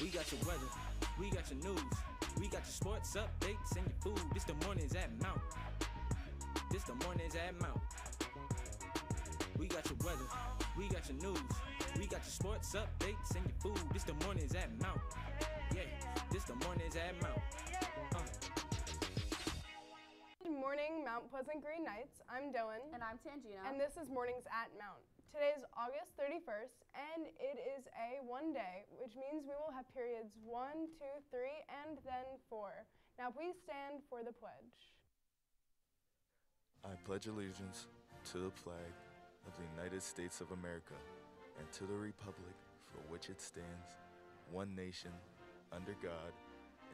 We got your weather, we got your news, we got your sports updates and your food. This the mornings at Mount. This the mornings at Mount. We got your weather, we got your news, we got your sports updates and your food. This the mornings at Mount. Yeah, this the mornings at Mount. Mount Pleasant Green Knights. I'm Dylan. And I'm Tangina. And this is Mornings at Mount. Today is August 31st, and it is a one day, which means we will have periods one, two, three, and then four. Now please stand for the pledge. I pledge allegiance to the flag of the United States of America and to the republic for which it stands, one nation, under God,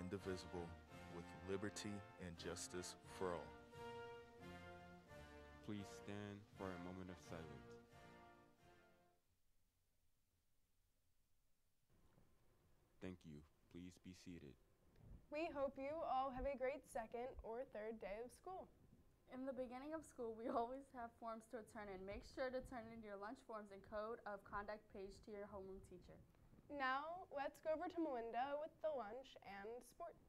indivisible, with liberty and justice for all. Please stand for a moment of silence. Thank you. Please be seated. We hope you all have a great second or third day of school. In the beginning of school, we always have forms to turn in. Make sure to turn in your lunch forms and code of conduct page to your homeroom teacher. Now, let's go over to Melinda with the lunch and sports.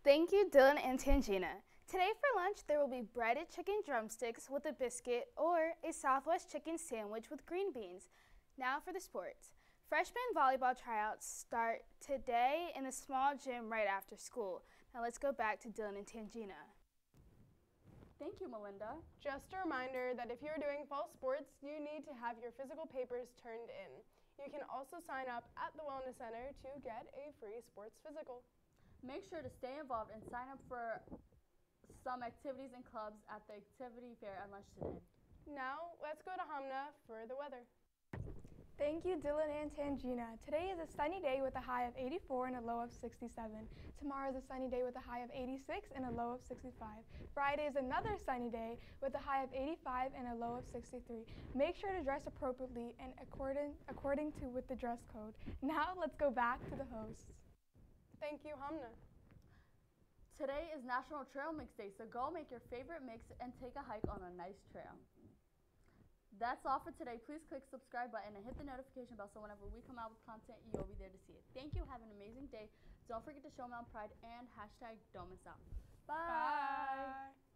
Thank you, Dylan and Tangina. Today for lunch, there will be breaded chicken drumsticks with a biscuit or a Southwest chicken sandwich with green beans. Now for the sports. Freshman volleyball tryouts start today in the small gym right after school. Now let's go back to Dylan and Tangina. Thank you, Melinda. Just a reminder that if you're doing fall sports, you need to have your physical papers turned in. You can also sign up at the Wellness Center to get a free sports physical. Make sure to stay involved and sign up for some activities and clubs at the activity fair at lunch today. Now, let's go to Hamna for the weather. Thank you, Dylan and Tangina. Today is a sunny day with a high of 84 and a low of 67. Tomorrow is a sunny day with a high of 86 and a low of 65. Friday is another sunny day with a high of 85 and a low of 63. Make sure to dress appropriately and according, according to with the dress code. Now let's go back to the hosts. Thank you, Hamna. Today is National Trail Mix Day, so go make your favorite mix and take a hike on a nice trail. That's all for today. Please click subscribe button and hit the notification bell so whenever we come out with content, you'll be there to see it. Thank you. Have an amazing day. Don't forget to show Mount Pride and hashtag don't miss out. Bye. Bye.